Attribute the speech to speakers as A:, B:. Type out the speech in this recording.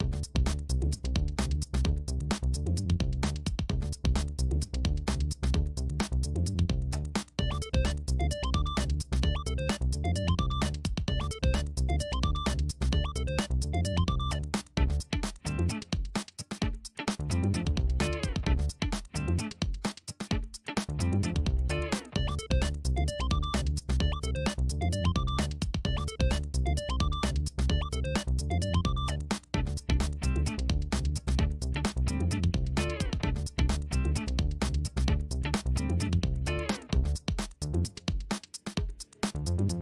A: you Thank you.